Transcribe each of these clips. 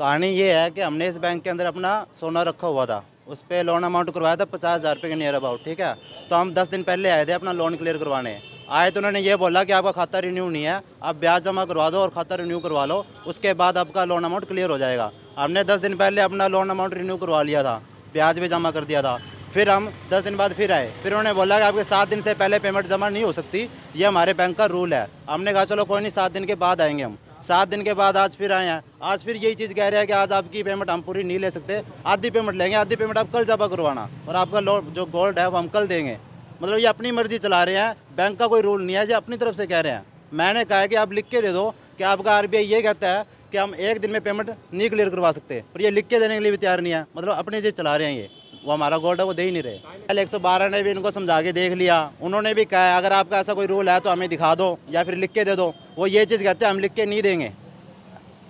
कहानी ये है कि हमने इस बैंक के अंदर अपना सोना रखा हुआ था। उस पर लोन अमाउंट करवाया था, पचास हज़ार रुपये के नियर अबाउट ठीक है? तो हम दस दिन पहले आए थे अपना लोन क्लियर करवाने। आए तो उन्होंने ये बोला कि आपका खाता रिन्यू नहीं है, आप ब्याज जमा करवा दो और खाता रिन्यू करवा लो, उसके बाद आपका लोन अमाउंट क्लियर हो जाएगा। हमने दस दिन पहले अपना लोन अमाउंट रिन्यू करवा लिया था, ब्याज भी जमा कर दिया था। फिर हम दस दिन बाद फिर आए। फिर उन्होंने बोला कि आपके सात दिन से पहले पेमेंट जमा नहीं हो सकती, ये हमारे बैंक का रूल है। हमने कहा, चलो कोई नहीं, सात दिन के बाद आएँगे हम। सात दिन के बाद आज फिर आए हैं। आज फिर यही चीज़ कह रहे हैं कि आज आपकी पेमेंट हम पूरी नहीं ले सकते। आधी पेमेंट लेंगे, आधी पेमेंट आप कल जमा करवाना। और आपका जो गोल्ड है वो हम कल देंगे। मतलब ये अपनी मर्ज़ी चला रहे हैं। बैंक का कोई रूल नहीं है, ये अपनी तरफ़ से कह रहे हैं। मैंने कहा है कि आप लिख के दे दो कि आपका आरबीआई ये कहता है कि हम एक दिन में पेमेंट नहीं क्लियर करवा सकते। पर ये लिख के देने के लिए भी तैयार नहीं है। मतलब अपनी चीज़ चला रहे हैं ये। वो हमारा गोल्ड है, वो दे ही नहीं रहे। कल एक सौ बारह ने भी इनको समझा के देख लिया। उन्होंने भी कहा अगर आपका ऐसा कोई रूल है तो हमें दिखा दो या फिर लिख के दे दो। वो ये चीज़ कहते हैं, हम लिख के नहीं देंगे।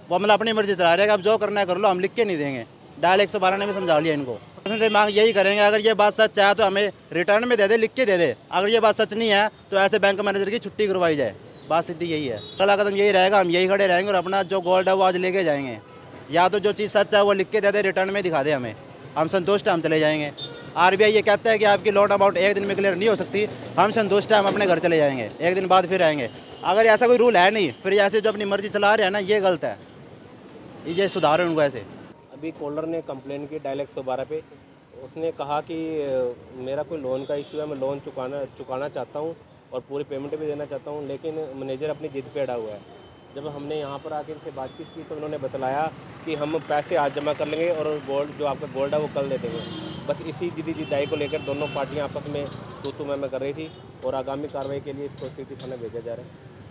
वो मतलब अपनी मर्ज़ी चला रहे हैं आप जो करना है कर लो, हम लिख के नहीं देंगे। डायल एक सौ बारह ने भी समझा लिया इनको। से मांग यही करेंगे, अगर ये बात सच है तो हमें रिटर्न में दे दे, लिख के दे दे। अगर ये बात सच नहीं है तो ऐसे बैंक मैनेजर की छुट्टी करवाई जाए। बात सीधी यही है। कल कदम यही रहेगा, हम यही खड़े रहेंगे और अपना जो गोल्ड है वो आज लेके जाएँगे। या तो जो चीज़ सच है वो लिख के दे दे रिटर्न में दिखा दे हमें। हम संतुष्ट हम चले जाएँगे। आरबीआई ये कहता है कि आपकी लोन अमाउंट एक दिन में क्लियर नहीं हो सकती। हम संतुष्ट हम अपने घर चले जाएँगे। एक दिन बाद फिर आएँगे। अगर ऐसा कोई रूल है नहीं, फिर ऐसे जो अपनी मर्ज़ी चला रहे हैं ना, ये गलत है। ये सुधार उनको ऐसे। अभी कॉलर ने कंप्लेन की डायल एक बारह पे। उसने कहा कि मेरा कोई लोन का इशू है, मैं लोन चुकाना चुकाना चाहता हूँ और पूरी पेमेंट भी देना चाहता हूँ, लेकिन मैनेजर अपनी जिद पे अड़ा हुआ है। जब हमने यहाँ पर आकर इनसे बातचीत की तो उन्होंने बतलाया कि हम पैसे आज जमा कर लेंगे और गोल्ड जो आपका गोल्ड है, वो कल दे देंगे। बस इसी जिदी जिदाई को लेकर दोनों पार्टियाँ आपस में तू मैं कर रही थी और आगामी कार्रवाई के लिए इसको सिटी थाना भेजा जा रहा है।